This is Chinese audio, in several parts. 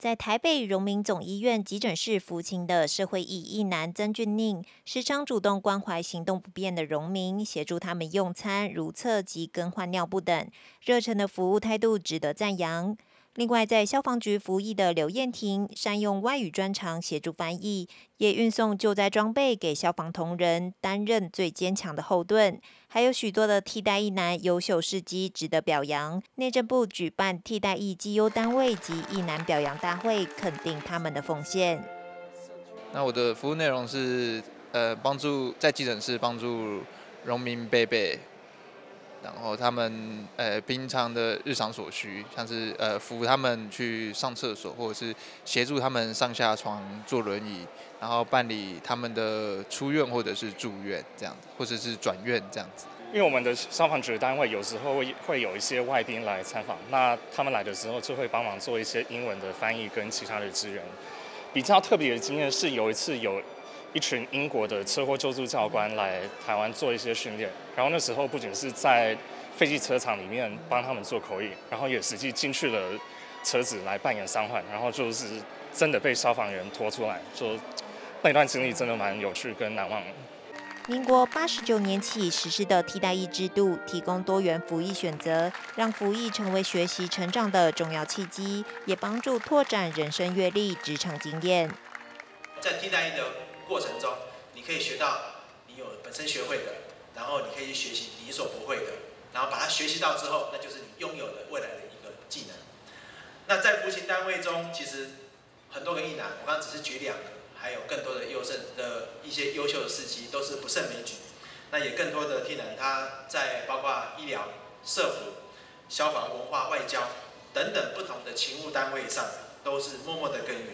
在台北荣民总医院急诊室服勤的社会义义男曾俊宁，时常主动关怀行动不便的荣民，协助他们用餐、如厕及更换尿布等，热忱的服务态度值得赞扬。另外，在消防局服役的刘燕婷，善用外语专长协助翻译，也运送救灾装备给消防同仁，担任最坚强的后盾。还有许多的替代役男优秀事迹值得表扬。内政部举办替代役绩优单位及役男表扬大会，肯定他们的奉献。那我的服务内容是，呃，帮助在急诊室帮助荣民贝贝。然后他们呃平常的日常所需，像是呃扶他们去上厕所，或者是协助他们上下床、坐轮椅，然后办理他们的出院或者是住院这样子，或者是转院这样子。因为我们的消防局单位有时候会会有一些外宾来参访，那他们来的时候就会帮忙做一些英文的翻译跟其他的支援。比较特别的经验是有一次有。一群英国的车祸救助教官来台湾做一些训练，然后那时候不仅是在飞机车厂里面帮他们做口译，然后也实际进去了车子来扮演伤患，然后就是真的被消防员拖出来，就那段经历真的蛮有趣跟难忘的。民国八十九年起实施的替代役制度，提供多元服役选择，让服役成为学习成长的重要契机，也帮助拓展人生阅历、职场经验。在替代役的过程中，你可以学到你有本身学会的，然后你可以去学习你所不会的，然后把它学习到之后，那就是你拥有的未来的一个技能。那在服勤单位中，其实很多个艺男，我刚刚只是举两个，还有更多的优胜的一些优秀的司机都是不胜枚举。那也更多的替男，他在包括医疗、社服、消防、文化、外交等等不同的勤务单位上，都是默默的耕耘。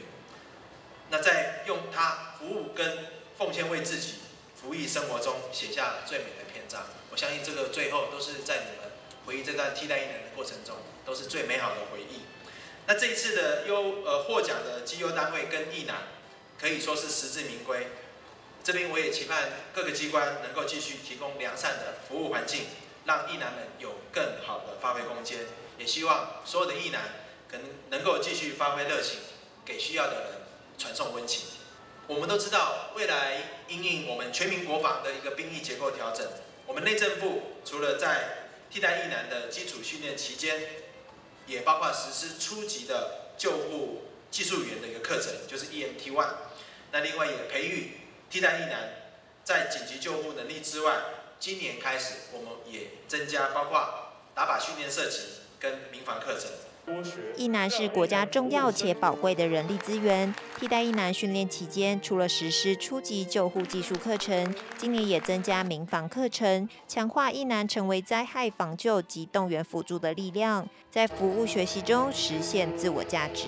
那在用他服务跟奉献为自己服役生活中写下最美的篇章，我相信这个最后都是在你们回忆这段替代一年的过程中，都是最美好的回忆。那这一次的优呃获奖的绩优单位跟艺男，可以说是实至名归。这边我也期盼各个机关能够继续提供良善的服务环境，让艺男们有更好的发挥空间。也希望所有的艺男可能能够继续发挥热情，给需要的人。传送温情。我们都知道，未来因应我们全民国防的一个兵役结构调整，我们内政部除了在替代役男的基础训练期间，也包括实施初级的救护技术员的一个课程，就是 EMT One。那另外也培育替代役男在紧急救护能力之外，今年开始我们也增加包括打靶训练射击跟民防课程。一男是国家重要且宝贵的人力资源。替代一男训练期间，除了实施初级救护技术课程，今年也增加民防课程，强化一男成为灾害防救及动员辅助的力量，在服务学习中实现自我价值。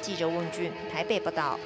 记者问俊，台北报道。